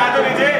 गा तो लीजिए